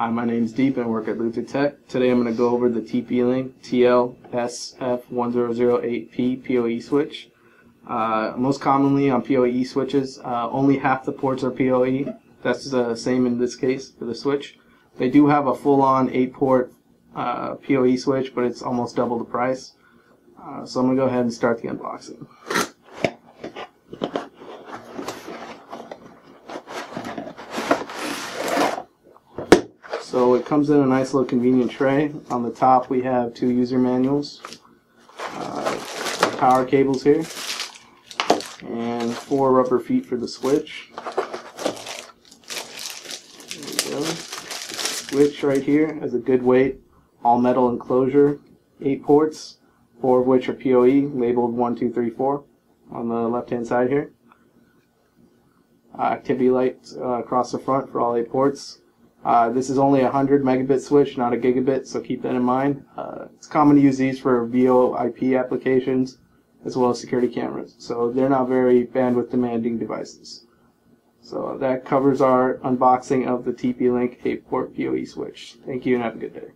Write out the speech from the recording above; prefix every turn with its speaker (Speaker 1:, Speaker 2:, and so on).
Speaker 1: Hi, my name's Deep and I work at Luthra Tech. Today I'm going to go over the TP-Link TLSF1008P PoE switch. Uh, most commonly on PoE switches, uh, only half the ports are PoE. That's the same in this case for the switch. They do have a full-on 8-port uh, PoE switch, but it's almost double the price. Uh, so I'm going to go ahead and start the unboxing. So it comes in a nice little convenient tray. On the top we have two user manuals, uh, power cables here, and four rubber feet for the switch. There we go. Switch right here has a good weight, all metal enclosure, eight ports, four of which are PoE, labeled 1, 2, 3, 4 on the left hand side here. Uh, activity light uh, across the front for all eight ports. Uh, this is only a 100 megabit switch, not a gigabit, so keep that in mind. Uh, it's common to use these for VoIP applications as well as security cameras, so they're not very bandwidth demanding devices. So that covers our unboxing of the TP-Link 8-port PoE switch. Thank you and have a good day.